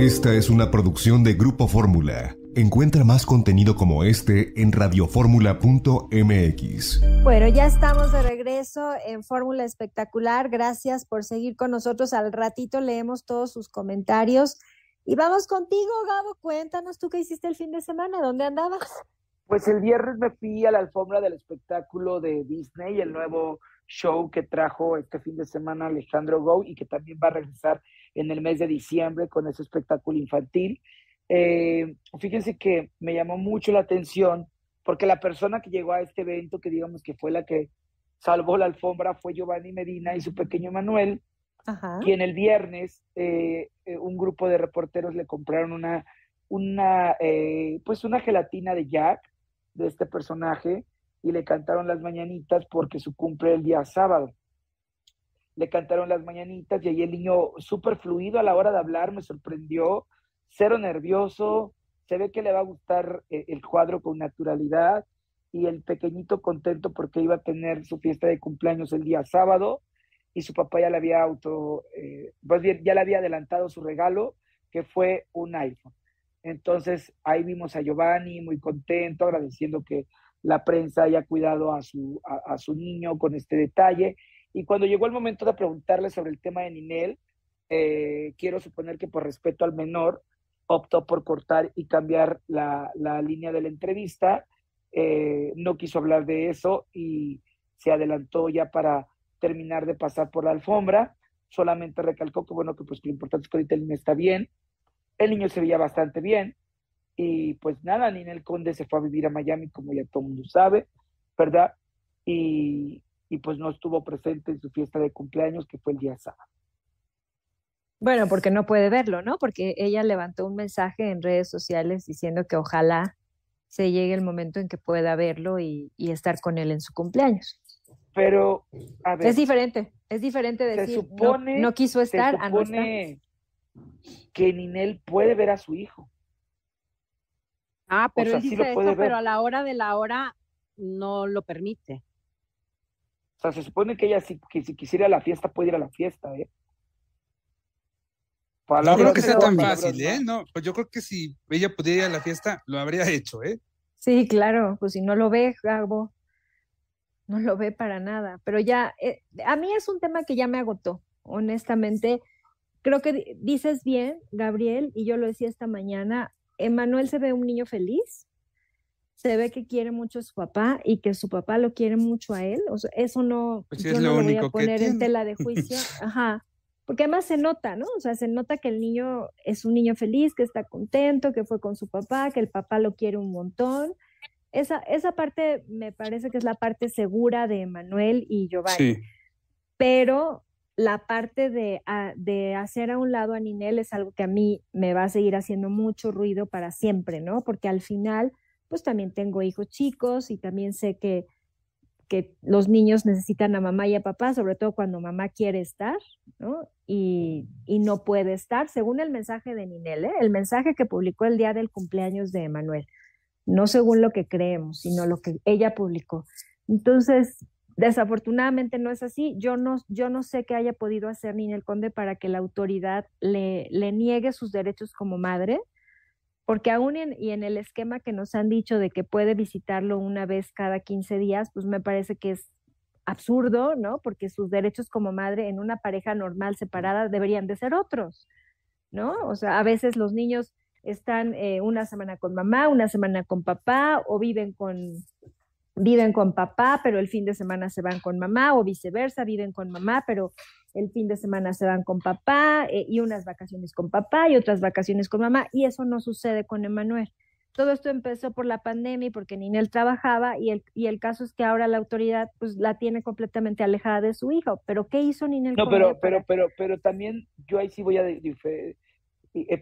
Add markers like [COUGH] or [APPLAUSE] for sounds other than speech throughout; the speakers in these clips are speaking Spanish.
Esta es una producción de Grupo Fórmula. Encuentra más contenido como este en radioformula.mx. Bueno, ya estamos de regreso en Fórmula Espectacular. Gracias por seguir con nosotros. Al ratito leemos todos sus comentarios. Y vamos contigo, Gabo. Cuéntanos tú qué hiciste el fin de semana. ¿Dónde andabas? Pues el viernes me fui a la alfombra del espectáculo de Disney, el nuevo show que trajo este fin de semana Alejandro Go y que también va a regresar en el mes de diciembre con ese espectáculo infantil. Eh, fíjense que me llamó mucho la atención porque la persona que llegó a este evento, que digamos que fue la que salvó la alfombra, fue Giovanni Medina y su pequeño Manuel, quien el viernes eh, eh, un grupo de reporteros le compraron una, una, pues una gelatina de Jack, de este personaje, y le cantaron las mañanitas porque su cumple el día sábado. Le cantaron las mañanitas y ahí el niño súper fluido a la hora de hablar, me sorprendió, cero nervioso, se ve que le va a gustar eh, el cuadro con naturalidad y el pequeñito contento porque iba a tener su fiesta de cumpleaños el día sábado y su papá ya le había auto, eh, bien, ya le había adelantado su regalo, que fue un iPhone. Entonces ahí vimos a Giovanni muy contento, agradeciendo que la prensa haya cuidado a su, a su niño con este detalle. Y cuando llegó el momento de preguntarle sobre el tema de Ninel, eh, quiero suponer que por respeto al menor optó por cortar y cambiar la, línea de la entrevista, eh, no quiso hablar de eso y se adelantó ya para terminar de pasar por la alfombra, solamente recalcó que bueno, que pues lo importante es que ahorita el niño está bien, el niño se veía bastante bien. Y pues nada, Ninel Conde se fue a vivir a Miami como ya todo el mundo sabe, ¿verdad? Y, y pues no estuvo presente en su fiesta de cumpleaños que fue el día sábado. Bueno, porque no puede verlo, ¿no? Porque ella levantó un mensaje en redes sociales diciendo que ojalá se llegue el momento en que pueda verlo y, estar con él en su cumpleaños. Pero, a ver. Es diferente, es diferente decir, supone, no, quiso estar. Se supone que Ninel puede ver a su hijo. Ah, pero él dice eso, pero a la hora de la hora no lo permite. O sea, se supone que ella si, que si quisiera la fiesta puede ir a la fiesta, ¿eh? no creo que sea tan fácil, ¿eh? No, pues yo creo que si ella pudiera ir a la fiesta, lo habría hecho, ¿eh? Sí, claro, pues si no lo ve, Gabo, no lo ve para nada. Pero ya, eh, a mí es un tema que ya me agotó, honestamente. Creo que dices bien, Gabriel, y yo lo decía esta mañana, Emanuel se ve un niño feliz, se ve que quiere mucho a su papá y que su papá lo quiere mucho a él. O sea, eso no, pues yo no lo, voy a poner en tela de juicio. [LAUGHS] Ajá porque además se nota, ¿no? O sea, se nota que el niño es un niño feliz, que está contento, que fue con su papá, que el papá lo quiere un montón. Esa, esa parte me parece que es la parte segura de Manuel y Giovanni. Sí. Pero la parte de, de hacer a un lado a Ninel es algo que a mí me va a seguir haciendo mucho ruido para siempre, ¿no? Porque al final, pues también tengo hijos chicos y también sé que que los niños necesitan a mamá y a papá, sobre todo cuando mamá quiere estar, ¿no? Y, no puede estar, según el mensaje de Ninel, ¿eh? el mensaje que publicó el día del cumpleaños de Emanuel, no según lo que creemos, sino lo que ella publicó. Entonces, desafortunadamente no es así. Yo no, yo no sé qué haya podido hacer Ninel Conde para que la autoridad le, le niegue sus derechos como madre, porque aún en, y en el esquema que nos han dicho de que puede visitarlo una vez cada 15 días, pues me parece que es absurdo, ¿no? Porque sus derechos como madre en una pareja normal separada deberían de ser otros, ¿no? O sea, a veces los niños están eh, una semana con mamá, una semana con papá, o viven con, viven con papá, pero el fin de semana se van con mamá, o viceversa, viven con mamá, pero el fin de semana se van con papá eh, y unas vacaciones con papá y otras vacaciones con mamá y eso no sucede con Emanuel. Todo esto empezó por la pandemia y porque Ninel trabajaba y el, y el caso es que ahora la autoridad pues la tiene completamente alejada de su hijo. Pero ¿qué hizo Ninel? No, pero, pero, pero, pero también yo ahí sí voy a, eh,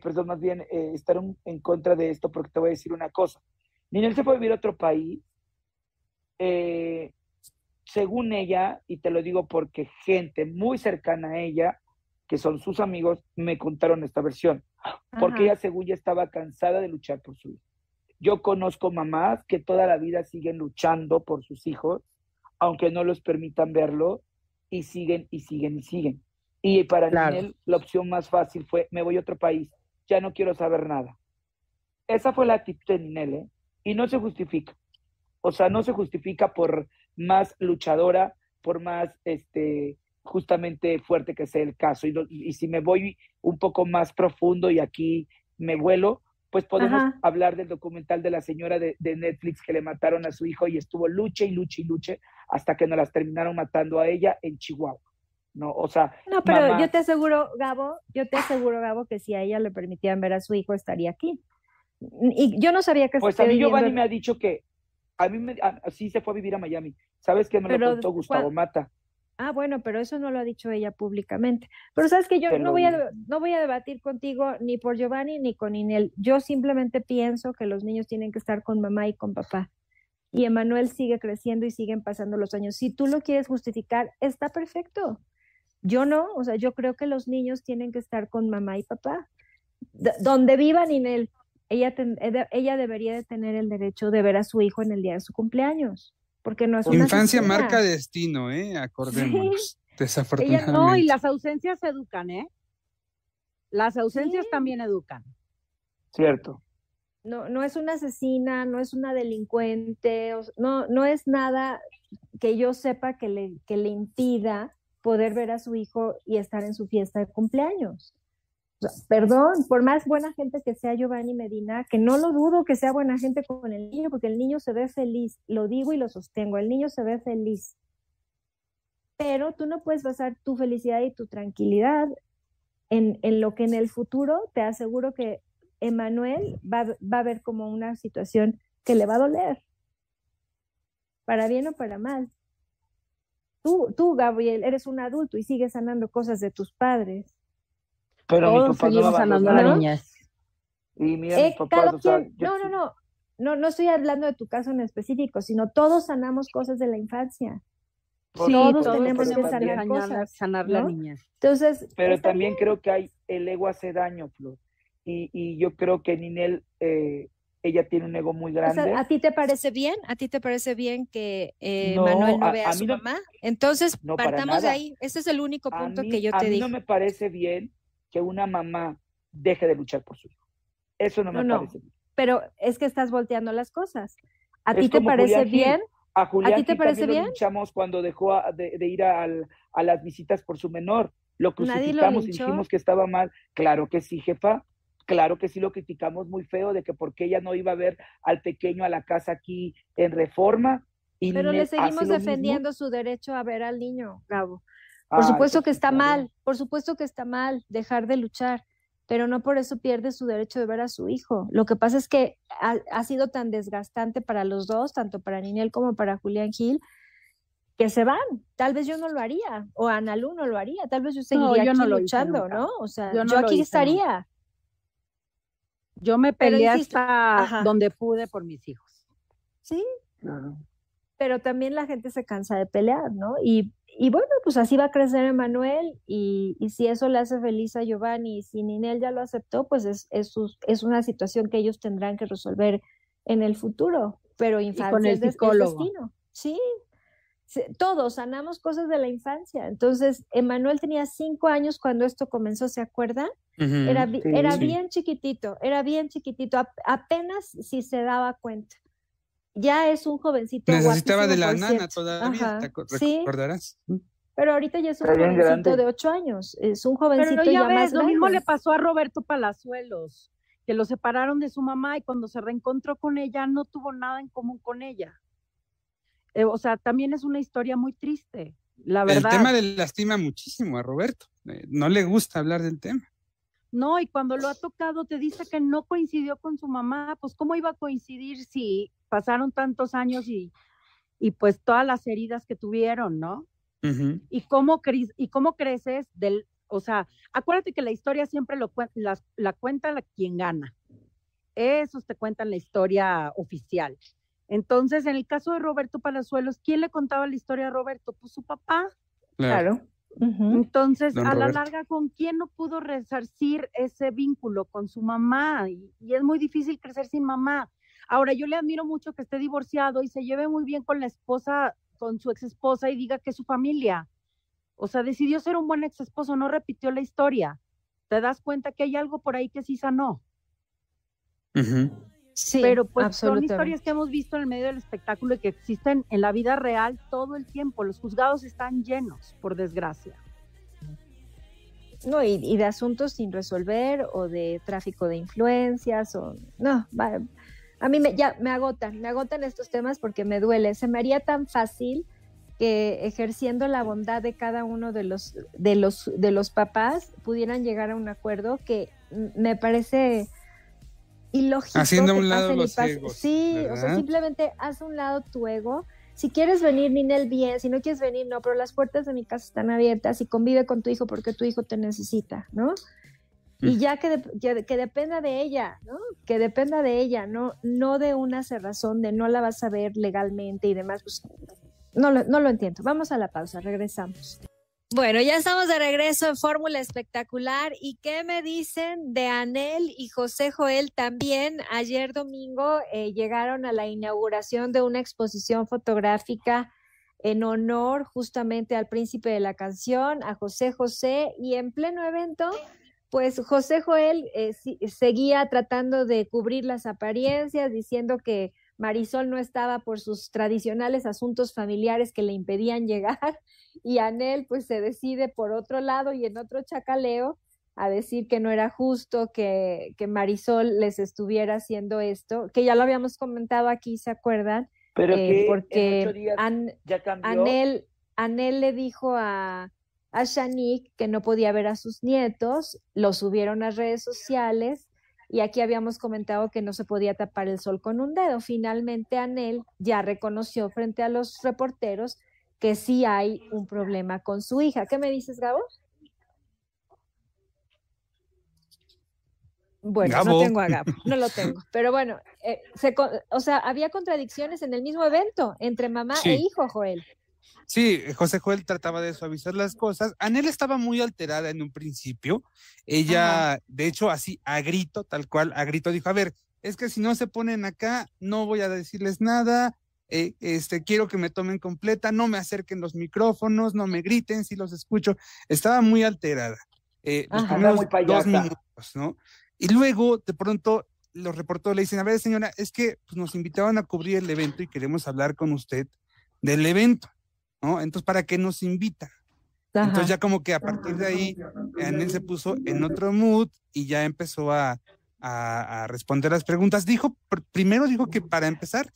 perdón, más bien eh, estar en contra de esto porque te voy a decir una cosa. Ninel se fue a vivir a otro país eh, según ella, y te lo digo porque gente muy cercana a ella, que son sus amigos, me contaron esta versión, porque ella según ya estaba cansada de luchar por su hijo. Yo conozco mamás que toda la vida siguen luchando por sus hijos, aunque no los permitan verlo, y siguen y siguen y siguen. Y para él la opción más fácil fue, me voy a otro país. ya no quiero saber nada. Esa fue la actitud de Ninel, ¿eh? Y no se justifica. O sea, no se justifica por más luchadora, por más, este, justamente fuerte que sea el caso. Y, y si me voy un poco más profundo y aquí me vuelo, pues podemos hablar del documental de la señora de, Netflix que le mataron a su hijo y estuvo luche y luche y luche hasta que nos las terminaron matando a ella en Chihuahua. No, o sea. No, pero yo te aseguro, Gabo, yo te aseguro, Gabo, que si a ella le permitían ver a su hijo, estaría aquí. Y yo no sabía que Pues a mí Giovanni me ha dicho que a mí me, sí se fue a vivir a Miami. ¿Sabes qué me lo contó Gustavo Mata? Ah, bueno, pero eso no lo ha dicho ella públicamente. Pero sabes que yo no voy a no voy a debatir contigo ni por Giovanni ni con Inel. Yo simplemente pienso que los niños tienen que estar con mamá y con papá. Y Emanuel sigue creciendo y siguen pasando los años. Si tú lo quieres justificar, está perfecto. Yo no, o sea, yo creo que los niños tienen que estar con mamá y papá. donde vivan Inel, ella, ella debería de tener el derecho de ver a su hijo en el día de su cumpleaños porque no es una Infancia marca destino, ¿eh? Acordémonos. Desafortunadamente. no, y las ausencias educan, ¿eh? Las ausencias también educan. Cierto. No, no es una asesina, no es una delincuente, no, no es nada que yo sepa que le, que le impida poder ver a su hijo y estar en su fiesta de cumpleaños perdón, por más buena gente que sea Giovanni Medina, que no lo dudo que sea buena gente con el niño, porque el niño se ve feliz, lo digo y lo sostengo, el niño se ve feliz. Pero tú no puedes basar tu felicidad y tu tranquilidad en, lo que en el futuro te aseguro que Emanuel va, va a ver como una situación que le va a doler, para bien o para mal. Tú, tú, Gabriel, eres un adulto y sigues sanando cosas de tus padres pero Todos seguimos sanando a niñas. Y mira, eh, no, no, no, no, no estoy hablando de tu caso en específico, sino todos sanamos cosas de la infancia. Sí, todos, tenemos que sanar cosas, sanar la niña. Entonces, pero también creo que hay el ego hace daño, Flor. Y, y yo creo que Ninel, eh, ella tiene un ego muy grande. ¿A ti te parece bien? ¿A ti te parece bien que eh, Manuel no vea a, su mamá? Entonces, partamos de ahí. Ese es el único punto que yo te digo. A mí no me parece bien que una mamá deje de luchar por su hijo. Eso no me parece bien. Pero es que estás volteando las cosas. ¿A ti te parece bien? A Julián ¿A ti te parece bien? Lo luchamos cuando dejó de, ir a, las visitas por su menor. Lo crucificamos y dijimos que estaba mal. Claro que sí, jefa. Claro que sí lo criticamos muy feo de que porque ella no iba a ver al pequeño a la casa aquí en reforma. Y Pero le seguimos defendiendo su derecho a ver al niño, Gabo. Por supuesto que está mal, por supuesto que está mal dejar de luchar, pero no por eso pierde su derecho de ver a su hijo. Lo que pasa es que ha, sido tan desgastante para los dos, tanto para Ninel como para Julián Gil, que se van. Tal vez yo no lo haría, o Analu no lo haría, tal vez yo seguiría aquí luchando, ¿no? O sea, yo, aquí estaría. Yo me peleé hasta donde pude por mis hijos. Sí. Pero también la gente se cansa de pelear, ¿no? Y y bueno, pues así va a crecer Emanuel y, y, si eso le hace feliz a Giovanni y si Ninel ya lo aceptó, pues es, es, es, una situación que ellos tendrán que resolver en el futuro, pero infancia con el destino. Sí, todos sanamos cosas de la infancia. Entonces, Emanuel tenía cinco años cuando esto comenzó, ¿se acuerdan? era era bien chiquitito, era bien chiquitito, apenas si se daba cuenta ya es un jovencito. Necesitaba de la nana todavía, ¿te recordarás? Pero ahorita ya es un jovencito de ocho años, es un jovencito ya, más Lo mismo le pasó a Roberto Palazuelos, que lo separaron de su mamá y cuando se reencontró con ella no tuvo nada en común con ella. Eh, o sea, también es una historia muy triste, la verdad. El tema le lastima muchísimo a Roberto, eh, no le gusta hablar del tema. No, y cuando lo ha tocado te dice que no coincidió con su mamá, pues cómo iba a coincidir si pasaron tantos años y, y pues todas las heridas que tuvieron, ¿no? y, cómo y cómo creces del, o sea, acuérdate que la historia siempre lo la, la cuenta la, quien gana. Esos te cuentan la historia oficial. Entonces, en el caso de Roberto Palazuelos, ¿quién le contaba la historia a Roberto? Pues su papá. Claro. Entonces, a la larga, ¿con quién no pudo resarcir ese vínculo con su mamá? Y, es muy difícil crecer sin mamá. Ahora, yo le admiro mucho que esté divorciado y se lleve muy bien con la esposa, con su ex esposa y diga que es su familia. O sea, decidió ser un buen ex esposo, no repitió la historia. te das cuenta que hay algo por ahí que sí sanó. Sí, pero pues son historias que hemos visto en el medio del espectáculo y que existen en la vida real todo el tiempo. Los juzgados están llenos, por desgracia. No, y, de asuntos sin resolver o de tráfico de influencias o no, a mí me, ya me agotan, me agotan estos temas porque me duele. Se me haría tan fácil que ejerciendo la bondad de cada uno de los de los de los papás pudieran llegar a un acuerdo que me parece ilógico. Haciendo a un lado los egos. Sí, o sea, simplemente haz a un lado tu ego. Si quieres venir, el bien, si no quieres venir, no, pero las puertas de mi casa están abiertas y convive con tu hijo porque tu hijo te necesita, ¿no? Y mm. ya que, que, dependa de ella, ¿no? Que dependa de ella, no, no de una cerrazón de no la vas a ver legalmente y demás. Pues, no, no lo entiendo. Vamos a la pausa, regresamos. Bueno, ya estamos de regreso en Fórmula Espectacular. ¿Y qué me dicen de Anel y José Joel también? Ayer domingo eh, llegaron a la inauguración de una exposición fotográfica en honor justamente al príncipe de la canción, a José José, y en pleno evento, pues José Joel eh, seguía tratando de cubrir las apariencias, diciendo que Marisol no estaba por sus tradicionales asuntos familiares que le impedían llegar [LAUGHS] y Anel pues se decide por otro lado y en otro chacaleo a decir que no era justo que, que Marisol les estuviera haciendo esto, que ya lo habíamos comentado aquí, ¿se acuerdan? Pero eh, porque Anel, Anel le dijo a, a Shanique que no podía ver a sus nietos, lo subieron a redes sociales y aquí habíamos comentado que no se podía tapar el sol con un dedo. Finalmente Anel ya reconoció frente a los reporteros que sí hay un problema con su hija. ¿Qué me dices, Gabo? Bueno, no tengo a Gabo, no lo tengo. Pero bueno, eh, o sea, había contradicciones en el mismo evento entre mamá e hijo, Joel. Sí, José Joel trataba de suavizar las cosas. Anel estaba muy alterada en un principio. Ella, de hecho, así a grito, tal cual, a grito dijo, a ver, es que si no se ponen acá, no voy a decirles nada, eh, este, quiero que me tomen completa, no me acerquen los micrófonos, no me griten si los escucho. Estaba muy alterada. Eh, los primeros dos minutos, ¿no? Y luego, de pronto, los reportó le dicen, a ver, señora, es que pues, nos invitaban a cubrir el evento y queremos hablar con usted del evento, ¿no? Entonces, ¿para qué nos invita? Entonces ya como que a partir de ahí, Anel se puso en otro mood y ya empezó a, a, a responder las preguntas. Dijo, primero dijo que para empezar,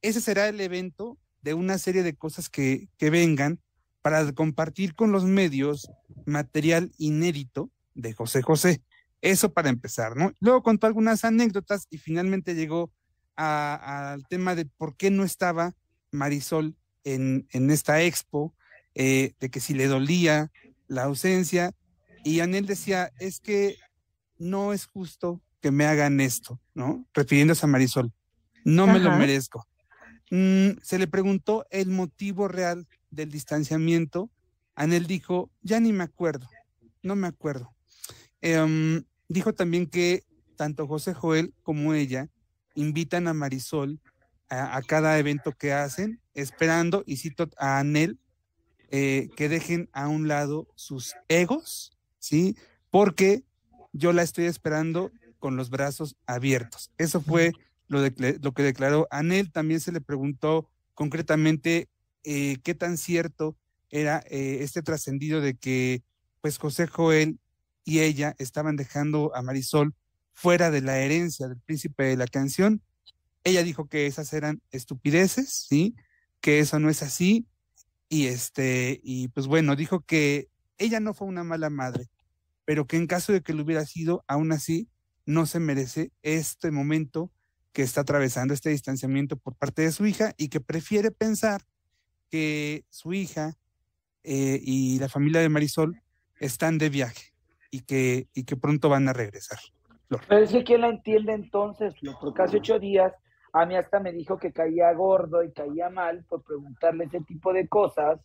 ese será el evento de una serie de cosas que, que vengan para compartir con los medios material inédito de José José. Eso para empezar, ¿no? Luego contó algunas anécdotas y finalmente llegó al tema de por qué no estaba Marisol en, en esta expo, eh, de que si le dolía la ausencia. Y Anel decía, es que no es justo que me hagan esto, ¿no? Refiriéndose a Marisol. No me lo merezco. Mm, se le preguntó el motivo real del distanciamiento. Anel dijo, ya ni me acuerdo, no me acuerdo. Em, dijo también que tanto José Joel como ella invitan a Marisol a, cada evento que hacen, esperando, y cito a Anel, eh, que dejen a un lado sus egos, ¿sí? Porque yo la estoy esperando con los brazos abiertos. Eso fue lo, lo que declaró Anel. También se le preguntó concretamente eh, qué tan cierto era eh, este trascendido de que pues José Joel y ella estaban dejando a Marisol fuera de la herencia del príncipe de la canción. Ella dijo que esas eran estupideces, ¿sí? Que eso no es así. Y este, y pues bueno, dijo que ella no fue una mala madre, pero que en caso de que lo hubiera sido, aún así no se merece este momento que está atravesando este distanciamiento por parte de su hija y que prefiere pensar que su hija eh, y la familia de Marisol están de viaje y que, y que pronto van a regresar. Pero es que quién la entiende entonces, porque hace ocho días a mí hasta me dijo que caía gordo y caía mal por preguntarle ese tipo de cosas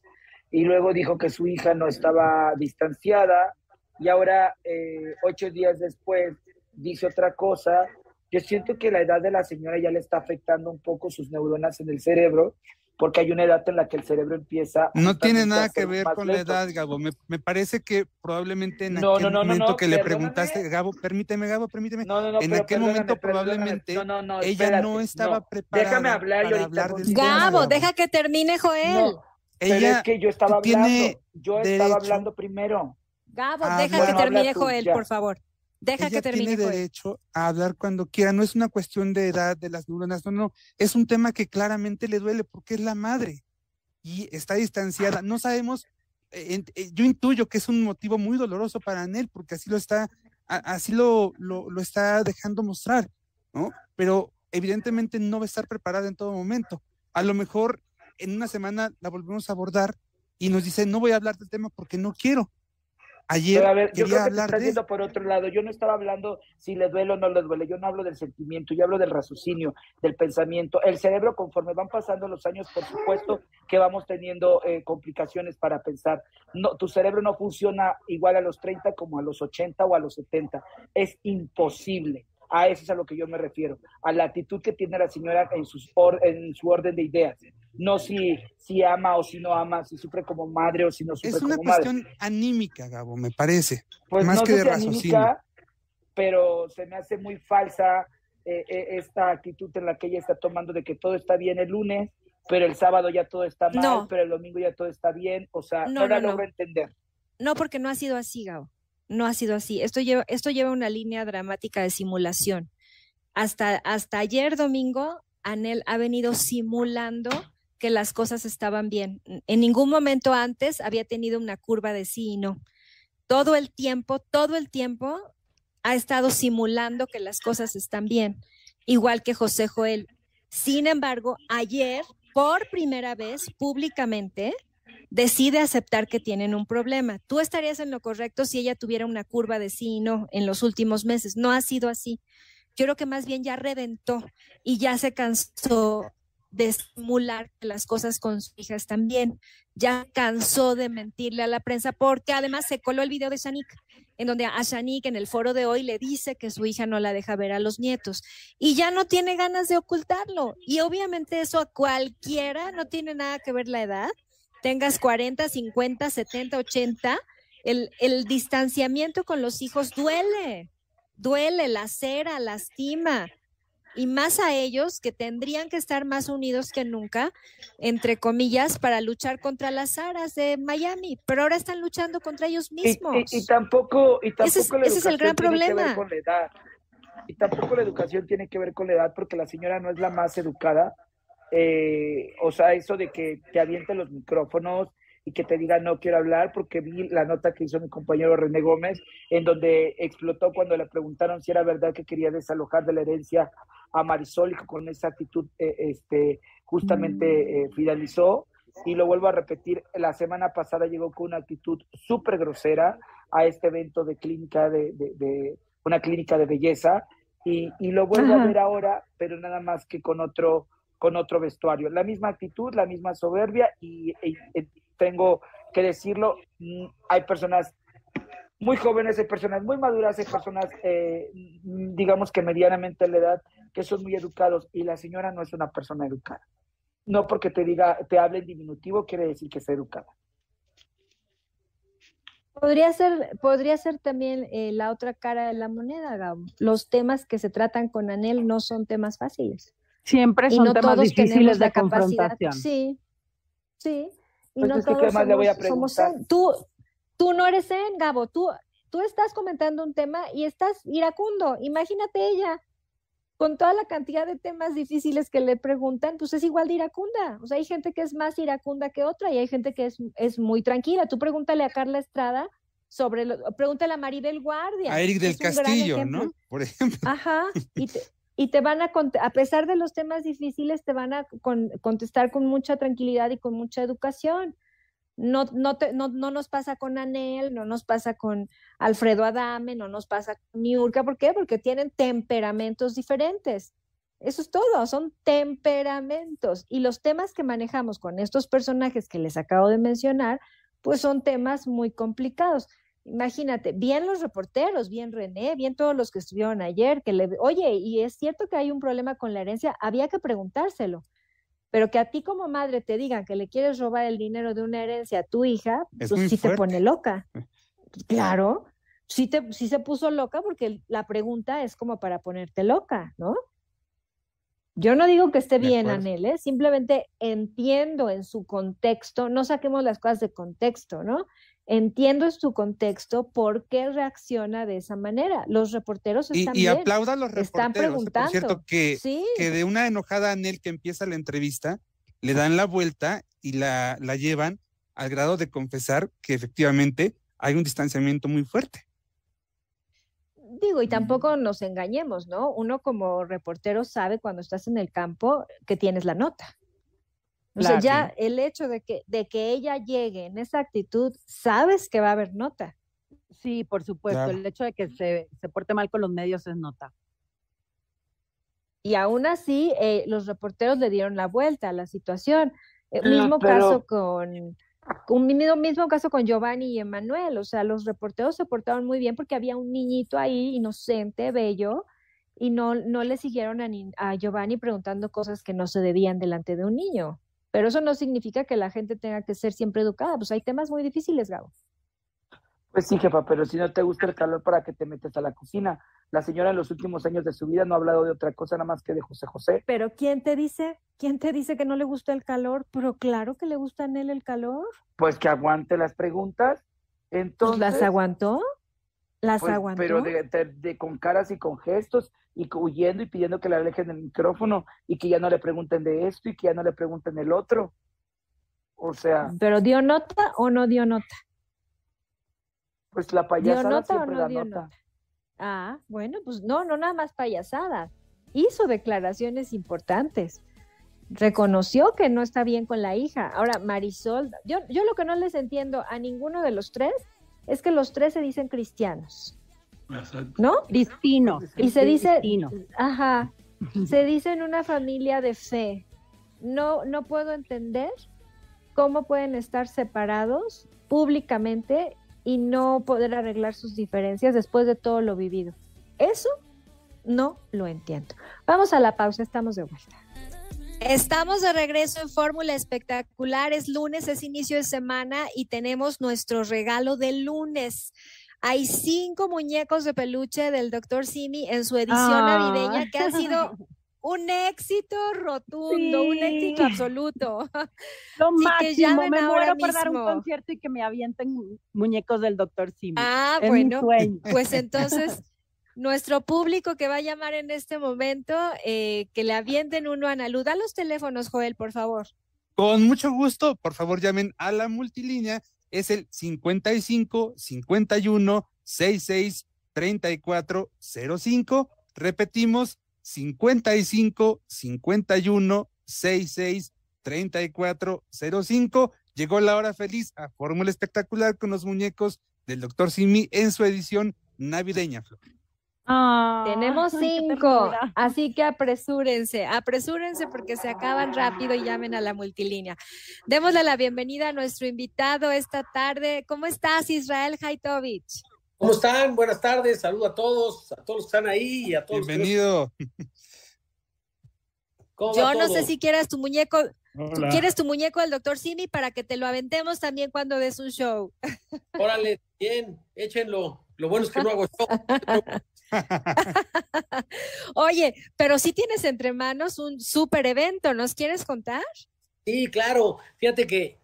y luego dijo que su hija no estaba distanciada y ahora eh, ocho días después dice otra cosa. Yo siento que la edad de la señora ya le está afectando un poco sus neuronas en el cerebro porque hay una edad en la que el cerebro empieza. No tiene nada que ver con la edad, Gabo. Me, parece que probablemente en aquel momento que le preguntaste, Gabo, permíteme, Gabo, permíteme. en aquel momento probablemente ella no estaba preparada. Déjame hablar para hablar del Gabo, deja que termine Joel. ella es que yo estaba hablando. Yo estaba hablando primero. Gabo, deja que termine Joel, por favor. Deja que termine. Tiene derecho a hablar cuando quiera. No es una cuestión de edad de las neuronas, no, no. Es un tema que claramente le duele porque es la madre y está distanciada. No sabemos. Eh, eh, yo intuyo que es un motivo muy doloroso para Anel porque así lo está, así lo, lo, lo está dejando mostrar, ¿no? Pero evidentemente no va a estar preparada en todo momento. A lo mejor en una semana la volvemos a abordar y nos dice, no voy a hablar del tema porque no quiero. Ayer a ver, yo creo que hablar está por otro lado. Yo no estaba hablando si le duele o no le duele. Yo no hablo del sentimiento, yo hablo del raciocinio, del pensamiento. El cerebro, conforme van pasando los años, por supuesto que vamos teniendo eh, complicaciones para pensar. No, tu cerebro no funciona igual a los 30 como a los 80 o a los 70. Es imposible. A eso es a lo que yo me refiero, a la actitud que tiene la señora en, sus en su orden de ideas no si, si ama o si no ama, si sufre como madre o si no sufre como madre. Es una cuestión anímica, Gabo, me parece. Pues más que de anímica, pero se me hace muy falsa eh, eh, esta actitud en la que ella está tomando de que todo está bien el lunes, pero el sábado ya todo está mal, pero el domingo ya todo está bien. O sea, no, la logro entender. No, porque no ha sido así, Gabo. No ha sido así. Esto lleva, esto lleva una línea dramática de simulación. Hasta, hasta ayer domingo, Anel ha venido simulando que las cosas estaban bien. En ningún momento antes había tenido una curva de sí y no. Todo el tiempo, todo el tiempo ha estado simulando que las cosas están bien, igual que José Joel. Sin embargo, ayer, por primera vez, públicamente, decide aceptar que tienen un problema. Tú estarías en lo correcto si ella tuviera una curva de sí y no en los últimos meses. No ha sido así. Yo creo que más bien ya reventó y ya se cansó de simular las cosas con su hija están bien. Ya cansó de mentirle a la prensa porque además se coló el video de Shanik, en donde a Shanik en el foro de hoy le dice que su hija no la deja ver a los nietos y ya no tiene ganas de ocultarlo. Y obviamente eso a cualquiera, no tiene nada que ver la edad, tengas 40, 50, 70, 80, el, el distanciamiento con los hijos duele, duele, la cera, lastima y más a ellos que tendrían que estar más unidos que nunca, entre comillas, para luchar contra las aras de Miami, pero ahora están luchando contra ellos mismos. Y, tampoco, y tampoco ese, es, ese es el gran problema. con la edad. Y tampoco la educación tiene que ver con la edad, porque la señora no es la más educada. Eh, o sea, eso de que te aviente los micrófonos, y que te diga no quiero hablar, porque vi la nota que hizo mi compañero René Gómez, en donde explotó cuando le preguntaron si era verdad que quería desalojar de la herencia a Marisol y con esa actitud eh, este, justamente mm. eh, finalizó. Y lo vuelvo a repetir, la semana pasada llegó con una actitud súper grosera a este evento de clínica, de, de, una clínica de belleza, y, y lo vuelvo a ver ahora, pero nada más que con otro, con otro vestuario. La misma actitud, la misma soberbia, y, tengo que decirlo, mm, hay personas muy jóvenes, hay personas muy maduras, hay personas, eh, digamos que medianamente la edad, que son muy educados y la señora no es una persona educada. No porque te diga, te hable en diminutivo, quiere decir que es educada. Podría ser, podría ser también eh, la otra cara de la moneda, Gabo. Los temas que se tratan con Anel no son temas fáciles. Siempre son temas difíciles de confrontación. Sí, sí. Y pues no todos somos, le voy a preguntar? tú, tú no eres en Gabo. Tú, tú estás comentando un tema y estás iracundo. Imagínate ella con toda la cantidad de temas difíciles que le preguntan, pues es igual de iracunda. O sea, hay gente que es más iracunda que otra y hay gente que es, es muy tranquila. Tú pregúntale a Carla Estrada sobre, lo, pregúntale a Maribel Guardia. A Eric del Castillo, ¿no? Por ejemplo. Ajá, y te, y te van a, a pesar de los temas difíciles, te van a contestar con mucha tranquilidad y con mucha educación. No, no, no, no, nos pasa con Anel, no nos pasa con Alfredo Adame, no nos pasa con Miurka. ¿Por qué? Porque tienen temperamentos diferentes. Eso es todo, son temperamentos. Y los temas que manejamos con estos personajes que les acabo de mencionar, pues son temas muy complicados. Imagínate, bien los reporteros, bien René, bien todos los que estuvieron ayer, que le, oye, y es cierto que hay un problema con la herencia, había que preguntárselo pero que a ti como madre te digan que le quieres robar el dinero de una herencia a tu hija, Es pues sí te pone loca. Claro, sí, te, sí se puso loca porque la pregunta es como para ponerte loca, ¿no? Yo no digo que esté bien. Anel, ¿eh? simplemente entiendo en su contexto, no saquemos las cosas de contexto, ¿no? Entiendo en su contexto por qué reacciona de esa manera. Los reporteros Y, están y bien, aplauda a los están reporteros. eh, Por cierto, preguntando. que, sí, que de una enojada Anel que empieza la entrevista, le dan la vuelta y la, la llevan al grado de confesar que efectivamente hay un distanciamiento muy fuerte. Digo, y tampoco nos engañemos, ¿no? Uno como reportero sabe cuando estás en el campo que tienes la nota. O sea, ya el hecho de que, de que ella llegue en esa actitud, sabes que va a haber nota. Sí, por supuesto. Claro. El hecho de que se, se porte mal con los medios es nota. Y aún así, eh, los reporteros le dieron la vuelta a la situación. Eh, mismo pero- caso con, un mismo, mismo caso con Giovanni y Emanuel. O sea, los reporteros se portaron muy bien porque había un niñito ahí, inocente, bello, y no, no le siguieron a, ni- a Giovanni preguntando cosas que no se debían delante de un niño. Pero eso no significa que la gente tenga que ser siempre educada. Pues hay temas muy difíciles, Gabo. Pues sí, jefa, pero si no te gusta el calor, ¿para qué te metes a la cocina? La señora en los últimos años de su vida no ha hablado de otra cosa nada más que de José José. Pero ¿quién te dice? ¿Quién te dice que no le gusta el calor? Pero claro que le gusta a él el calor. Pues que aguante las preguntas. Pues Entonces, las aguantó. Las pues, aguantó. pero de, de- de- con caras y con gestos y huyendo y pidiendo que le alejen el micrófono y que ya no le pregunten de esto y que ya no le pregunten el otro. O sea, Pero dio nota o no dio nota. pues la ¿Dio payasada nota o siempre no da dio nota. nota? Ah, bueno, pues no, no nada más payasada. Hizo declaraciones importantes. Reconoció que no está bien con la hija. Ahora, Marisol, yo, yo lo que no les entiendo a ninguno de los tres es que los tres se dicen cristianos, ¿no? Cristino. Y se dice, Cristino. ajá, se dice en una familia de fe. No, no puedo entender cómo pueden estar separados públicamente y no poder arreglar sus diferencias después de todo lo vivido. Eso no lo entiendo. Vamos a la pausa, estamos de vuelta. Estamos de regreso en Fórmula Espectacular. Es lunes, es inicio de semana y tenemos nuestro regalo del lunes. Hay cinco muñecos de peluche del Dr. Simi en su edición Ah. navideña que ha sido [LAUGHS] un éxito rotundo, un Sí. éxito absoluto. Lo que máximo. llamen Me muero por dar un mismo. concierto y que me avienten muñecos del doctor Simi. Ah, es bueno, pues entonces nuestro público que va a llamar en este momento, eh, que le avienten uno a Analu. Los teléfonos, Joel, por favor. Con mucho gusto, por favor llamen a la multilínea, es el 55 51 66 34 05. Repetimos, 55 51 66 34 05. Llegó la hora feliz a Fórmula Espectacular con los muñecos del Dr. Simi en su edición navideña. Flor. Tenemos cinco, así que apresúrense, apresúrense porque se acaban rápido y llamen a la multilínea. Démosle la bienvenida a nuestro invitado esta tarde. ¿Cómo estás, Israel Haitovich? ¿Cómo están? Buenas tardes, saludo a todos, a todos los que están ahí y a todos. Bienvenido. nos- [LAUGHS] ¿Cómo va Yo no sé si quieras tu muñeco, ¿tú Hola. quieres tu muñeco del doctor Simi para que te lo aventemos también cuando des un show. Órale, bien, échenlo. Lo bueno es que no hago show. [LAUGHS] [LAUGHS] Oye, pero sí tienes entre manos un súper evento, ¿nos quieres contar? Sí, claro. Fíjate que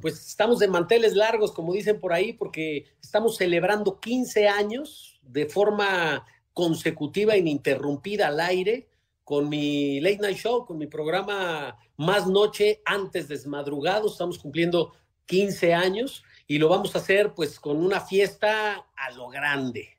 pues estamos de manteles largos, como dicen por ahí, porque estamos celebrando 15 años de forma consecutiva ininterrumpida al aire con mi late night show, con mi programa Más Noche antes desmadrugado. Estamos cumpliendo 15 años y lo vamos a hacer pues con una fiesta a lo grande.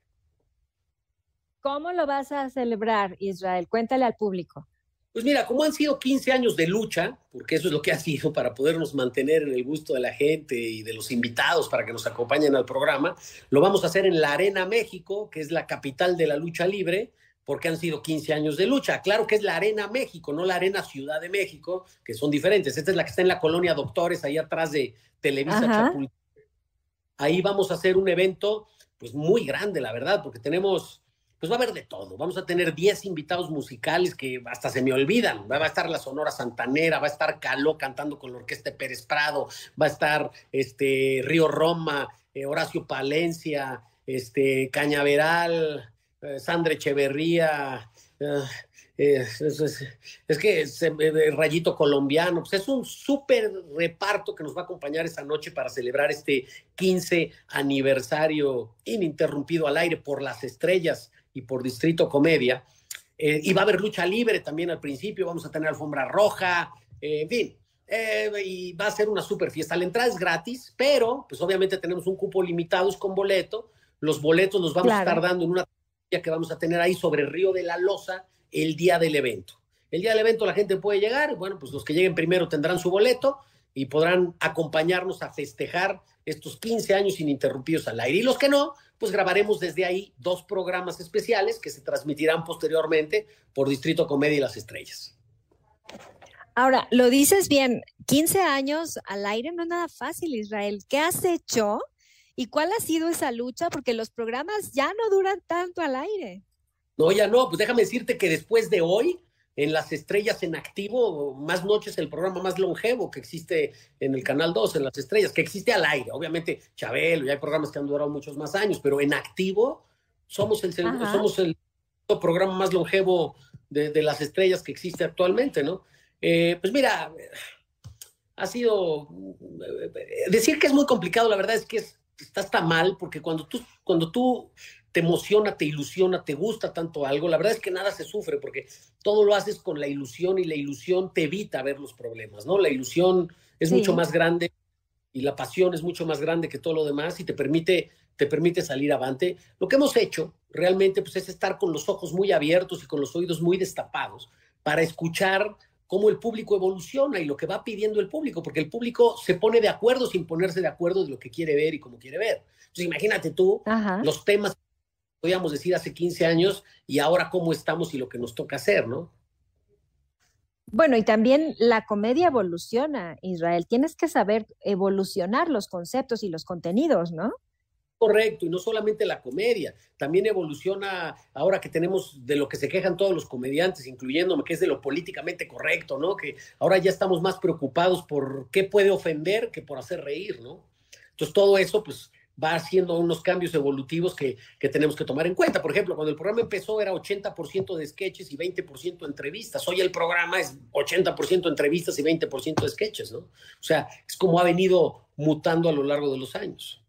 ¿Cómo lo vas a celebrar, Israel? Cuéntale al público. Pues mira, como han sido 15 años de lucha, porque eso es lo que ha sido para podernos mantener en el gusto de la gente y de los invitados para que nos acompañen al programa, lo vamos a hacer en la Arena México, que es la capital de la lucha libre, porque han sido 15 años de lucha. Claro que es la Arena México, no la Arena Ciudad de México, que son diferentes. Esta es la que está en la colonia Doctores, ahí atrás de Televisa. Chapultepec. Ahí vamos a hacer un evento, pues muy grande, la verdad, porque tenemos pues va a haber de todo. Vamos a tener 10 invitados musicales que hasta se me olvidan. Va a estar la Sonora Santanera, va a estar Caló cantando con la Orquesta Pérez Prado, va a estar este, Río Roma, eh, Horacio Palencia, este, Cañaveral, eh, Sandra Echeverría. Eh, es, que el Rayito Colombiano, pues es un súper reparto que nos va a acompañar esa noche para celebrar este 15 aniversario ininterrumpido al aire por las estrellas y por Distrito Comedia. Eh, y va a haber lucha libre también al principio, vamos a tener alfombra roja, eh, en fin, eh, y va a ser una super fiesta. La entrada es gratis, pero pues obviamente tenemos un cupo limitados con boleto. Los boletos los vamos a estar dando en una que vamos a tener ahí sobre el Río de la Loza el día del evento. El día del evento la gente puede llegar, bueno, pues los que lleguen primero tendrán su boleto y podrán acompañarnos a festejar estos 15 años ininterrumpidos al aire. Y los que no, pues grabaremos desde ahí dos programas especiales que se transmitirán posteriormente por Distrito Comedia y las Estrellas. Ahora, lo dices bien, 15 años al aire no es nada fácil, Israel. ¿Qué has hecho y cuál ha sido esa lucha? Porque los programas ya no duran tanto al aire. No, ya no, pues déjame decirte que después de hoy, en Las Estrellas en Activo, Más Noches, el programa más longevo que existe en el Canal 2, en Las Estrellas, que existe al aire. Obviamente, Chabelo, ya hay programas que han durado muchos más años, pero en Activo somos el, somos el programa más longevo de, Las Estrellas que existe actualmente, ¿no? Eh, pues mira, ha sido... Decir que es muy complicado, la verdad es que está hasta mal, porque cuando tú, cuando tú te emociona, te ilusiona, te gusta tanto algo, la verdad es que nada se sufre porque todo lo haces con la ilusión y la ilusión te evita ver los problemas, ¿no? La ilusión es mucho más grande y la pasión es mucho más grande que todo lo demás y te permite, te permite salir avante. Lo que hemos hecho realmente pues, es estar con los ojos muy abiertos y con los oídos muy destapados para escuchar cómo el público evoluciona y lo que va pidiendo el público, porque el público se pone de acuerdo sin ponerse de acuerdo de lo que quiere ver y cómo quiere ver. Entonces imagínate tú los temas podíamos decir hace 15 años y ahora cómo estamos y lo que nos toca hacer, ¿no? Bueno, y también la comedia evoluciona, Israel. Tienes que saber evolucionar los conceptos y los contenidos, ¿no? Correcto, y no solamente la comedia, también evoluciona ahora que tenemos de lo que se quejan todos los comediantes, incluyéndome, que es de lo políticamente correcto, ¿no? Que ahora ya estamos más preocupados por qué puede ofender que por hacer reír, ¿no? Entonces todo eso, pues va haciendo unos cambios evolutivos que, tenemos que tomar en cuenta. Por ejemplo, cuando el programa empezó era 80% de sketches y 20% entrevistas. Hoy el programa es 80% entrevistas y 20% de sketches, ¿no? O sea, es como ha venido mutando a lo largo de los años.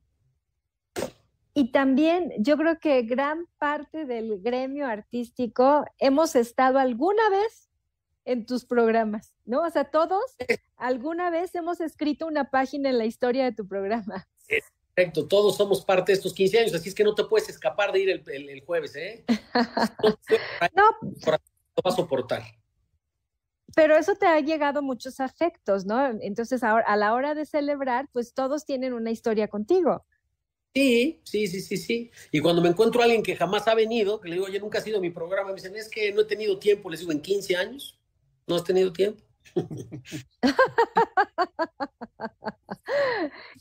Y también yo creo que gran parte del gremio artístico hemos estado alguna vez en tus programas, ¿no? O sea, todos [LAUGHS] alguna vez hemos escrito una página en la historia de tu programa. Perfecto, todos somos parte de estos 15 años, así es que no te puedes escapar de ir el, jueves, ¿eh? [LAUGHS] no, no. va a soportar. Pero eso te ha llegado muchos afectos, ¿no? Entonces, ahora, a la hora de celebrar, pues todos tienen una historia contigo. Sí, sí, sí, sí, sí. Y cuando me encuentro a alguien que jamás ha venido, que le digo, oye, nunca ha sido mi programa, me dicen, es que no he tenido tiempo, les digo, en 15 años, no has tenido tiempo. [LAUGHS]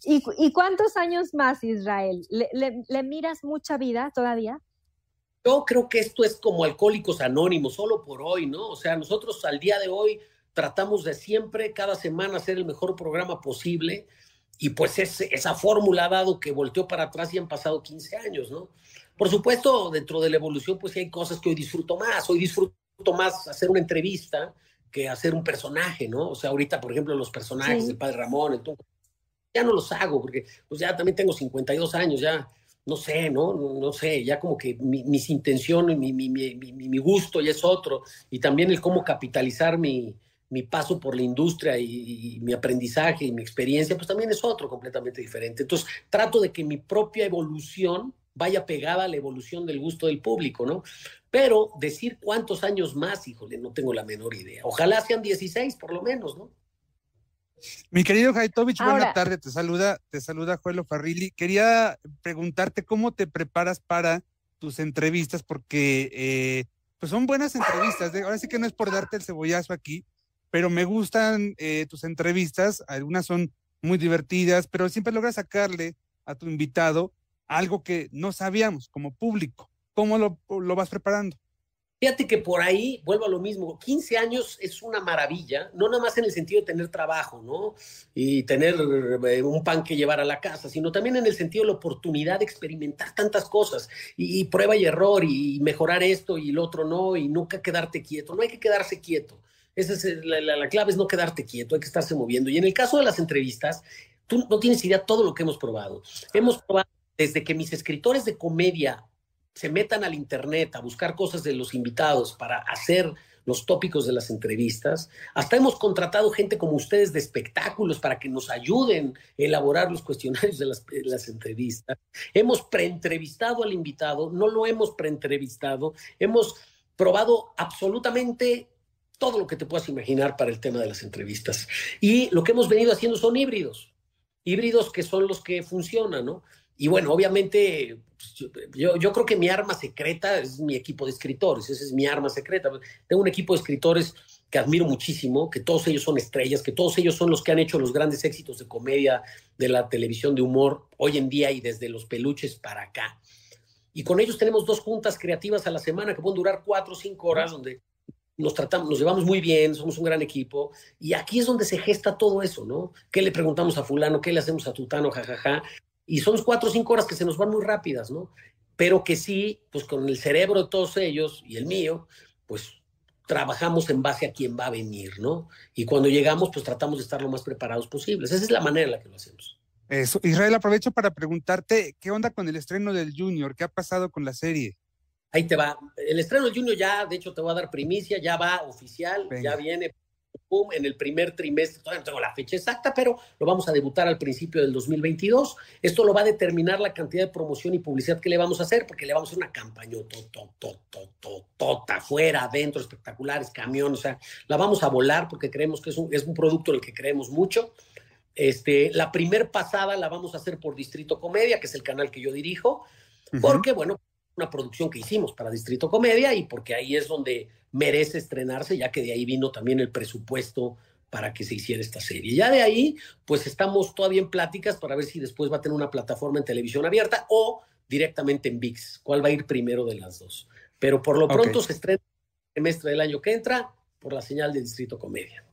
¿Y, cuántos años más, Israel? ¿Le, miras mucha vida todavía? Yo creo que esto es como Alcohólicos Anónimos, solo por hoy, ¿no? O sea, nosotros al día de hoy tratamos de siempre, cada semana, hacer el mejor programa posible. Y pues esa fórmula ha dado que volteó para atrás y han pasado 15 años, ¿no? Por supuesto, dentro de la evolución, pues hay cosas que hoy disfruto más. Hoy disfruto más hacer una entrevista que hacer un personaje, ¿no? O sea, ahorita, por ejemplo, los personajes del Padre Ramón, entonces, ya no los hago, porque pues ya también tengo 52 años, ya no sé, ¿no? No, sé, ya como que mis intenciones, mi, mi, mi, mi, gusto ya es otro, y también el cómo capitalizar mi, paso por la industria y, mi aprendizaje y mi experiencia, pues también es otro completamente diferente. Entonces, trato de que mi propia evolución vaya pegada a la evolución del gusto del público, ¿no? Pero decir cuántos años más, híjole, no tengo la menor idea. Ojalá sean 16 por lo menos, ¿no? Mi querido Jaitovich, buena tarde, te saluda, te saluda Joelo Farrilli. Quería preguntarte cómo te preparas para tus entrevistas, porque eh, pues son buenas entrevistas. Ahora sí que no es por darte el cebollazo aquí, pero me gustan eh, tus entrevistas, algunas son muy divertidas, pero siempre logras sacarle a tu invitado algo que no sabíamos como público. ¿Cómo lo, lo vas preparando? Fíjate que por ahí, vuelvo a lo mismo, 15 años es una maravilla, no nada más en el sentido de tener trabajo, ¿no? Y tener eh, un pan que llevar a la casa, sino también en el sentido de la oportunidad de experimentar tantas cosas y, prueba y error y mejorar esto y lo otro no y nunca quedarte quieto, no hay que quedarse quieto. Esa es la, la clave es no quedarte quieto, hay que estarse moviendo. Y en el caso de las entrevistas, tú no tienes idea todo lo que hemos probado. Hemos probado desde que mis escritores de comedia se metan al internet a buscar cosas de los invitados para hacer los tópicos de las entrevistas. Hasta hemos contratado gente como ustedes de espectáculos para que nos ayuden a elaborar los cuestionarios de las, entrevistas. Hemos preentrevistado al invitado, no lo hemos preentrevistado, hemos probado absolutamente todo lo que te puedas imaginar para el tema de las entrevistas. Y lo que hemos venido haciendo son híbridos, híbridos que son los que funcionan, ¿no? Y bueno, obviamente, pues, yo, yo, creo que mi arma secreta es mi equipo de escritores, esa es mi arma secreta. Tengo un equipo de escritores que admiro muchísimo, que todos ellos son estrellas, que todos ellos son los que han hecho los grandes éxitos de comedia de la televisión de humor hoy en día y desde los peluches para acá. Y con ellos tenemos dos juntas creativas a la semana que pueden durar cuatro o cinco horas, donde nos tratamos, nos llevamos muy bien, somos un gran equipo, y aquí es donde se gesta todo eso, ¿no? ¿Qué le preguntamos a fulano? ¿Qué le hacemos a tutano? Jajaja. Y son cuatro o cinco horas que se nos van muy rápidas, ¿no? Pero que sí, pues con el cerebro de todos ellos y el mío, pues trabajamos en base a quién va a venir, ¿no? Y cuando llegamos, pues tratamos de estar lo más preparados posibles. Esa es la manera en la que lo hacemos. Eso. Israel, aprovecho para preguntarte, ¿qué onda con el estreno del Junior? ¿Qué ha pasado con la serie? Ahí te va. El estreno del Junior ya, de hecho, te voy a dar primicia, ya va oficial, ya viene en el primer trimestre, todavía no tengo la fecha exacta, pero lo vamos a debutar al principio del 2022. Esto lo va a determinar la cantidad de promoción y publicidad que le vamos a hacer, porque le vamos a hacer una campaña tota, afuera, adentro, espectaculares, camiones, o sea, la vamos a volar porque creemos que es un, es un producto en el que creemos mucho. Este, la primer pasada la vamos a hacer por Distrito Comedia, que es el canal que yo dirijo, porque, bueno, una producción que hicimos para Distrito Comedia y porque ahí es donde merece estrenarse, ya que de ahí vino también el presupuesto para que se hiciera esta serie. Ya de ahí, pues estamos todavía en pláticas para ver si después va a tener una plataforma en televisión abierta o directamente en VIX, cuál va a ir primero de las dos. Pero por lo pronto se estrena el semestre del año que entra por la señal de Distrito Comedia.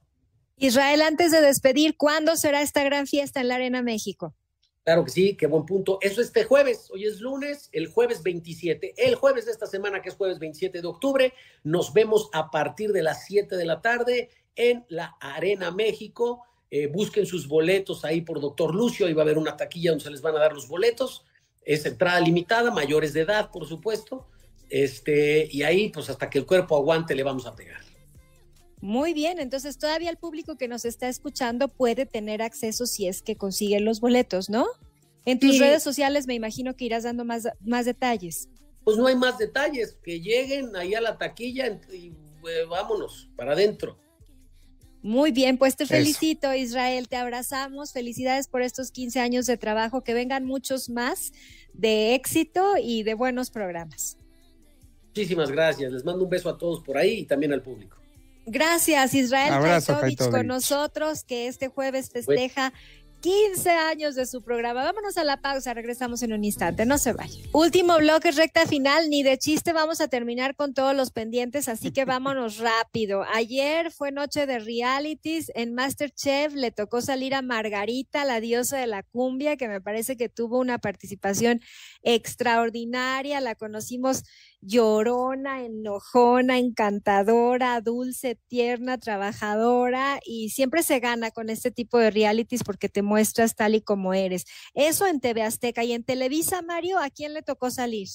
Israel, antes de despedir, ¿cuándo será esta gran fiesta en la Arena México? Claro que sí, qué buen punto. Eso este jueves, hoy es lunes, el jueves 27. El jueves de esta semana, que es jueves 27 de octubre, nos vemos a partir de las 7 de la tarde en la Arena México. Eh, busquen sus boletos ahí por Doctor Lucio, ahí va a haber una taquilla donde se les van a dar los boletos. Es entrada limitada, mayores de edad, por supuesto. Este, y ahí, pues hasta que el cuerpo aguante, le vamos a pegar. Muy bien, entonces todavía el público que nos está escuchando puede tener acceso si es que consigue los boletos, ¿no? En tus redes sociales me imagino que irás dando más, más detalles. Pues no hay más detalles, que lleguen ahí a la taquilla y eh, vámonos para adentro. Muy bien, pues te felicito Israel, te abrazamos, felicidades por estos 15 años de trabajo, que vengan muchos más de éxito y de buenos programas. Muchísimas gracias, les mando un beso a todos por ahí y también al público. Gracias, Israel Kaitovich, con nosotros, que este jueves festeja 15 años de su programa. Vámonos a la pausa, regresamos en un instante, no se vaya. Último bloque, recta final, ni de chiste vamos a terminar con todos los pendientes, así que vámonos [LAUGHS] rápido. Ayer fue noche de realities, en Masterchef le tocó salir a Margarita, la diosa de la cumbia, que me parece que tuvo una participación extraordinaria, la conocimos llorona, enojona, encantadora, dulce, tierna, trabajadora y siempre se gana con este tipo de realities porque te muestras tal y como eres. Eso en TV Azteca y en Televisa, Mario, ¿a quién le tocó salir?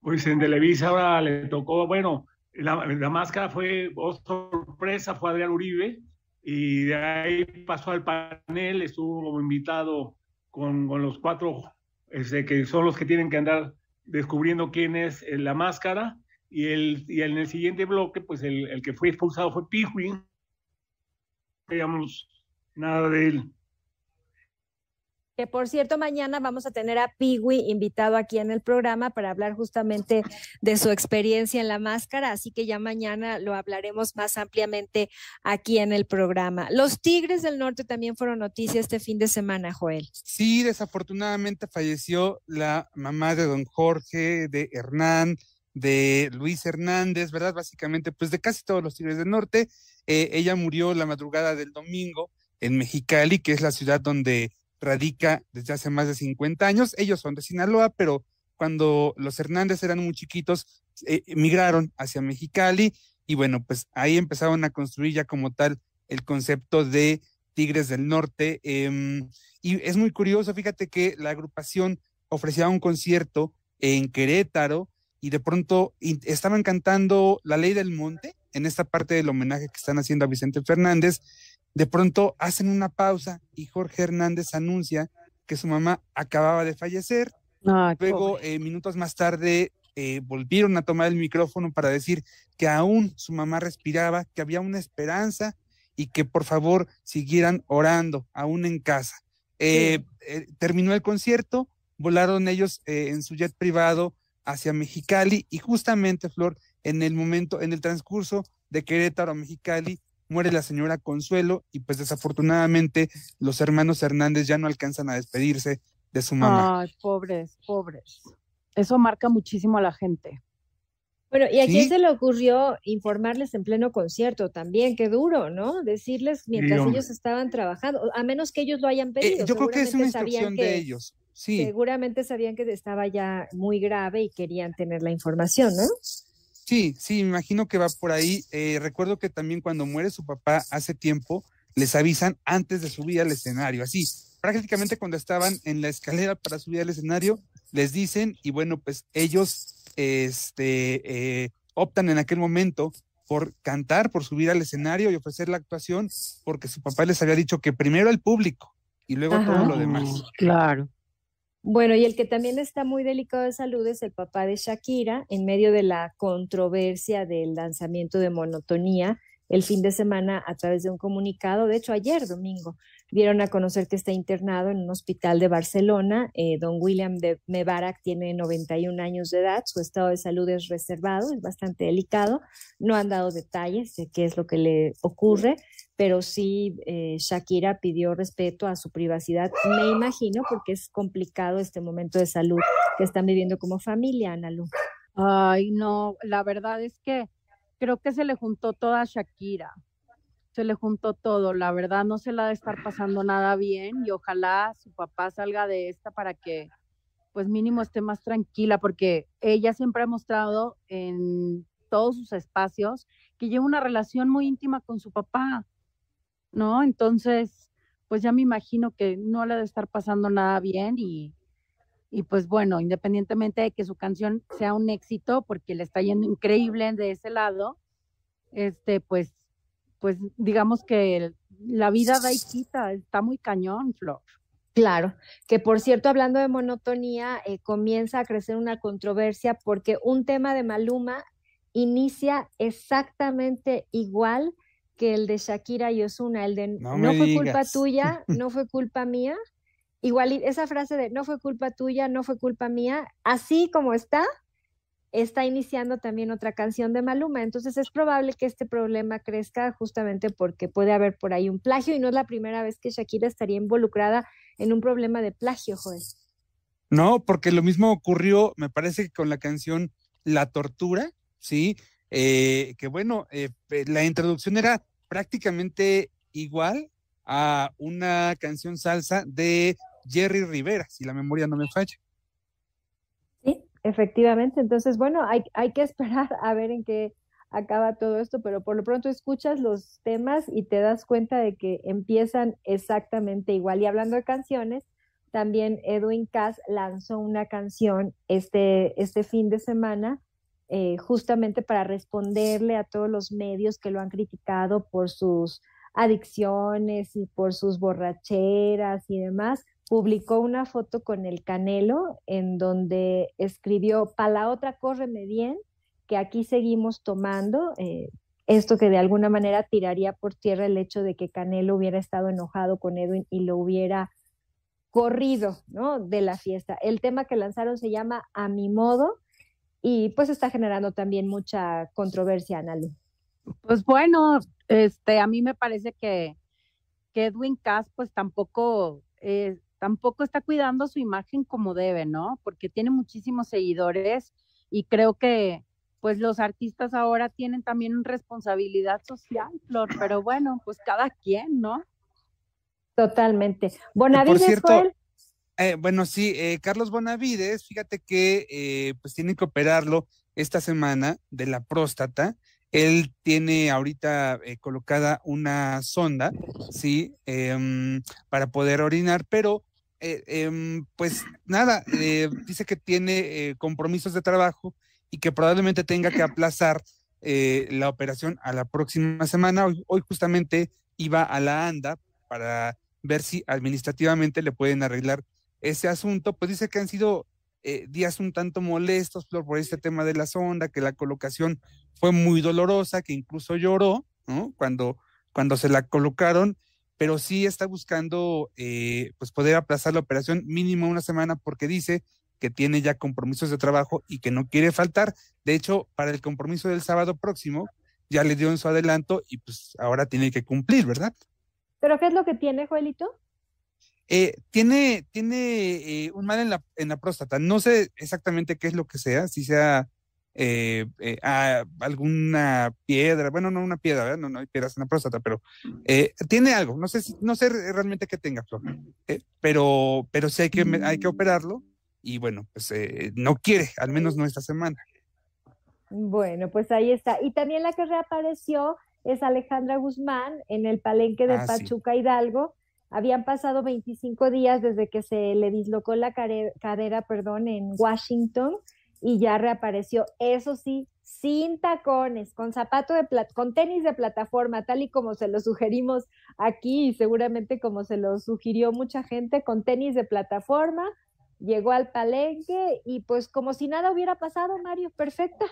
Pues en Televisa ahora le tocó, bueno, la, máscara fue, oh, sorpresa, fue Adrián Uribe y de ahí pasó al panel, estuvo como invitado con, con los cuatro, este, que son los que tienen que andar descubriendo quién es eh, la máscara y, el, y en el siguiente bloque, pues el, que fue expulsado fue Pijuin. No veíamos nada de él. Que por cierto, mañana vamos a tener a Piwi invitado aquí en el programa para hablar justamente de su experiencia en la máscara, así que ya mañana lo hablaremos más ampliamente aquí en el programa. Los Tigres del Norte también fueron noticia este fin de semana, Joel. Sí, desafortunadamente falleció la mamá de don Jorge, de Hernán, de Luis Hernández, ¿verdad? Básicamente, pues de casi todos los Tigres del Norte. Eh, ella murió la madrugada del domingo en Mexicali, que es la ciudad donde radica desde hace más de 50 años. Ellos son de Sinaloa, pero cuando los Hernández eran muy chiquitos, eh, emigraron hacia Mexicali y bueno, pues ahí empezaron a construir ya como tal el concepto de Tigres del Norte. Em, y es muy curioso, fíjate que la agrupación ofrecía un concierto en Querétaro y de pronto estaban cantando La Ley del Monte en esta parte del homenaje que están haciendo a Vicente Fernández de pronto hacen una pausa y Jorge Hernández anuncia que su mamá acababa de fallecer. Luego, eh, minutos más tarde, eh, volvieron a tomar el micrófono para decir que aún su mamá respiraba, que había una esperanza y que por favor siguieran orando, aún en casa. Eh, terminó el concierto, volaron ellos en su jet privado hacia Mexicali y justamente, Flor, en el momento, en el transcurso de Querétaro a Mexicali, muere la señora Consuelo y pues desafortunadamente los hermanos Hernández ya no alcanzan a despedirse de su mamá. Ay, pobres, pobres. Eso marca muchísimo a la gente. Bueno, y a quién se le ocurrió informarles en pleno concierto también, qué duro, ¿no? Decirles mientras ellos estaban trabajando, a menos que ellos lo hayan eh, pedido. yo creo que es una instrucción de ellos, sí. Seguramente sabían que estaba ya muy grave y querían tener la información, ¿no? Sí, sí, me imagino que va por ahí. Eh, recuerdo que también cuando muere su papá hace tiempo, les avisan antes de subir al escenario, así, prácticamente cuando estaban en la escalera para subir al escenario, les dicen y bueno, pues ellos este, eh, optan en aquel momento por cantar, por subir al escenario y ofrecer la actuación, porque su papá les había dicho que primero el público y luego todo lo demás. Claro. Bueno, y el que también está muy delicado de salud es el papá de Shakira, en medio de la controversia del lanzamiento de Monotonía el fin de semana a través de un comunicado. De hecho, ayer domingo dieron a conocer que está internado en un hospital de Barcelona. Eh, don William de Mebarak tiene 91 años de edad, su estado de salud es reservado, es bastante delicado. No han dado detalles de qué es lo que le ocurre, pero sí eh, Shakira pidió respeto a su privacidad, me imagino, porque es complicado este momento de salud que están viviendo como familia, Ana Lu. Ay, no, la verdad es que creo que se le juntó toda Shakira, se le juntó todo, la verdad no se la de estar pasando nada bien y ojalá su papá salga de esta para que pues mínimo esté más tranquila, porque ella siempre ha mostrado en todos sus espacios que lleva una relación muy íntima con su papá ¿no? Entonces, pues ya me imagino que no le debe estar pasando nada bien y, y pues bueno, independientemente de que su canción sea un éxito, porque le está yendo increíble de ese lado, este, pues, pues digamos que la vida da y está muy cañón, Flor. Claro, que por cierto, hablando de monotonía, eh, comienza a crecer una controversia porque un tema de Maluma inicia exactamente igual que el de Shakira y Osuna, el de no, fue culpa tuya, [LAUGHS] no fue culpa mía. Igual esa frase de no fue culpa tuya, no fue culpa mía, así como está, está iniciando también otra canción de Maluma. Entonces es probable que este problema crezca justamente porque puede haber por ahí un plagio y no es la primera vez que Shakira estaría involucrada en un problema de plagio, Joel. No, porque lo mismo ocurrió, me parece que con la canción La Tortura, ¿sí? Eh, que bueno, eh, la introducción era prácticamente igual a una canción salsa de Jerry Rivera, si la memoria no me falla. Sí, efectivamente. Entonces, bueno, hay, hay que esperar a ver en qué acaba todo esto, pero por lo pronto escuchas los temas y te das cuenta de que empiezan exactamente igual. Y hablando de canciones, también Edwin Cass lanzó una canción este, este fin de semana eh, justamente para responderle a todos los medios que lo han criticado por sus adicciones y por sus borracheras y demás, publicó una foto con el Canelo en donde escribió, para la otra córreme bien, que aquí seguimos tomando, eh, esto que de alguna manera tiraría por tierra el hecho de que Canelo hubiera estado enojado con Edwin y lo hubiera corrido, ¿no? De la fiesta. El tema que lanzaron se llama A mi modo y pues está generando también mucha controversia, Analu. Pues bueno, este, a mí me parece que, que Edwin Cass pues tampoco, eh, tampoco está cuidando su imagen como debe, ¿no? Porque tiene muchísimos seguidores y creo que pues los artistas ahora tienen también una responsabilidad social, Flor, pero bueno, pues cada quien, ¿no? Totalmente. Bonavides, Por cierto, eh, bueno, sí, eh, Carlos Bonavides, fíjate que eh, pues tienen que operarlo esta semana de la próstata. Él tiene ahorita colocada una sonda, sí, em, para poder orinar, pero em, pues nada, dice que tiene compromisos de trabajo y que probablemente tenga que aplazar eh, la operación a la próxima semana. Hoy, justamente iba a la ANDA para ver si administrativamente le pueden arreglar ese asunto. Pues dice que han sido eh, días un tanto molestos por este tema de la sonda, que la colocación fue muy dolorosa, que incluso lloró ¿no? cuando, cuando se la colocaron, pero sí está buscando eh, pues poder aplazar la operación mínimo una semana porque dice que tiene ya compromisos de trabajo y que no quiere faltar. De hecho, para el compromiso del sábado próximo, ya le dio en su adelanto y pues ahora tiene que cumplir, ¿verdad? ¿Pero qué es lo que tiene, Joelito? Eh, tiene tiene eh, un mal en la, en la próstata. No sé exactamente qué es lo que sea, si sea eh, alguna piedra, bueno, no una piedra, ¿verdad? no, no hay piedras en la próstata, pero tiene algo, no sé, no sé realmente qué tenga, pero, pero sí hay que, hay que operarlo y bueno, pues eh, no quiere, al menos no esta semana. Bueno, pues ahí está. Y también la que reapareció es Alejandra Guzmán en el palenque de ah, Pachuca Hidalgo. Habían pasado 25 días desde que se le dislocó la cadera, perdón, en Washington y ya reapareció. Eso sí, sin tacones, con zapato de con tenis de plataforma, tal y como se lo sugerimos aquí y seguramente como se lo sugirió mucha gente, con tenis de plataforma, llegó al palenque y pues como si nada hubiera pasado, Mario, perfecta.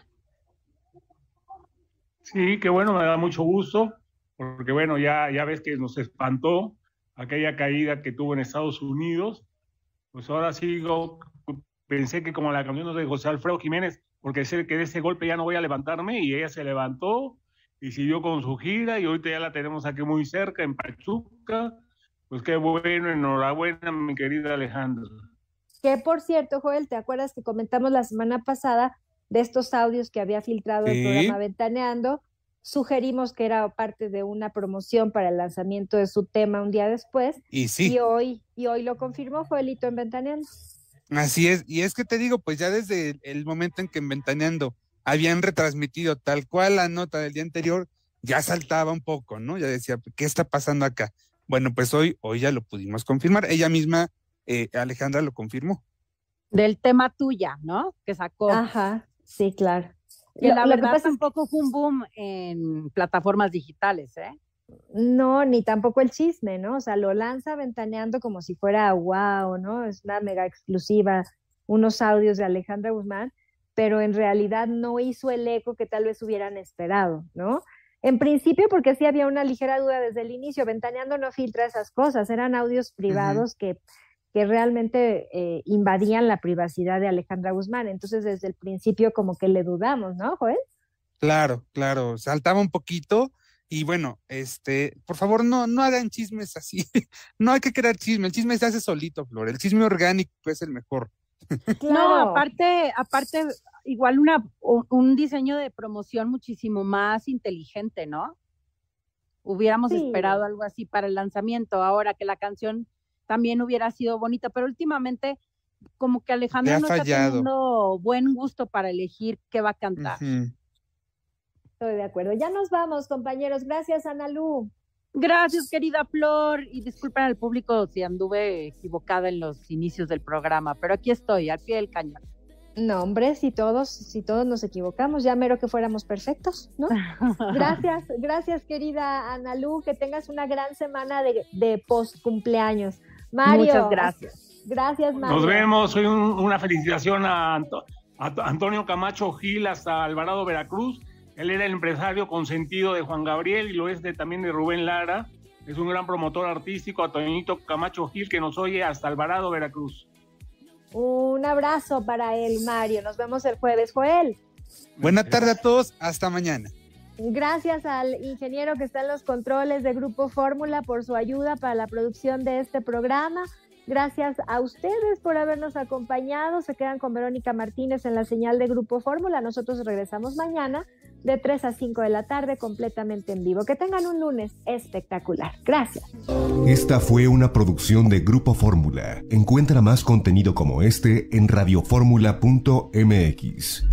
Sí, qué bueno, me da mucho gusto, porque bueno, ya, ya ves que nos espantó aquella caída que tuvo en Estados Unidos. Pues ahora sí, pensé que como la campeona de José Alfredo Jiménez, porque sé que de ese golpe ya no voy a levantarme, y ella se levantó y siguió con su gira, y ahorita ya la tenemos aquí muy cerca, en Pachuca. Pues qué bueno, enhorabuena, mi querida Alejandra. Que por cierto, Joel, ¿te acuerdas que comentamos la semana pasada de estos audios que había filtrado el programa Ventaneando? Sugerimos que era parte de una promoción para el lanzamiento de su tema un día después. Y sí. Y hoy, y hoy lo confirmó Joelito en Ventaneando. Así es, y es que te digo, pues ya desde el momento en que en Ventaneando habían retransmitido tal cual la nota del día anterior, ya saltaba un poco, ¿no? Ya decía, ¿qué está pasando acá? Bueno, pues hoy, hoy ya lo pudimos confirmar. Ella misma eh, Alejandra lo confirmó. Del tema tuya, ¿no? Que sacó. Ajá, sí, claro. Y la verdad tampoco fue un boom en plataformas digitales, ¿eh? No, ni tampoco el chisme, ¿no? O sea, lo lanza ventaneando como si fuera wow, ¿no? Es una mega exclusiva, unos audios de Alejandra Guzmán, pero en realidad no hizo el eco que tal vez hubieran esperado, ¿no? En principio, porque sí había una ligera duda desde el inicio, ventaneando no filtra esas cosas, eran audios privados que que realmente eh, invadían la privacidad de Alejandra Guzmán. Entonces, desde el principio como que le dudamos, ¿no, Joel? Claro, claro, saltaba un poquito y bueno, este, por favor, no, no hagan chismes así. [LAUGHS] no hay que crear chisme, el chisme se hace solito, Flor. El chisme orgánico es el mejor. No, aparte, aparte, igual una, un diseño de promoción muchísimo más inteligente, ¿no? Hubiéramos esperado algo así para el lanzamiento. Ahora que la canción también hubiera sido bonita, pero últimamente como que Alejandra no está teniendo buen gusto para elegir qué va a cantar. Estoy de acuerdo. Ya nos vamos, compañeros. Gracias, Analú. Gracias, querida Flor. Y disculpen al público si anduve equivocada en los inicios del programa, pero aquí estoy, al pie del cañón. No, hombre, si todos, si todos nos equivocamos, ya mero que fuéramos perfectos, ¿no? [LAUGHS] Gracias, gracias, querida Analú. Que tengas una gran semana de, de post cumpleaños. Mario. Muchas gracias. Gracias, Mario. Nos vemos. Soy una felicitación a, Antonio Camacho Gil hasta Alvarado, Veracruz. Él era el empresario consentido de Juan Gabriel y lo es de, también de Rubén Lara. es un gran promotor artístico, a Toñito Camacho Gil, que nos oye hasta Alvarado, Veracruz. Un abrazo para él, Mario. Nos vemos el jueves, Joel. Buena tarde a todos, hasta mañana. Gracias al ingeniero que está en los controles de Grupo Fórmula por su ayuda para la producción de este programa. Gracias a ustedes por habernos acompañado. Se quedan con Verónica Martínez en la señal de Grupo Fórmula. Nosotros regresamos mañana de 3 a 5 de la tarde completamente en vivo. Que tengan un lunes espectacular. Gracias. Esta fue una producción de Grupo Fórmula. Encuentra más contenido como este en radioformula.mx.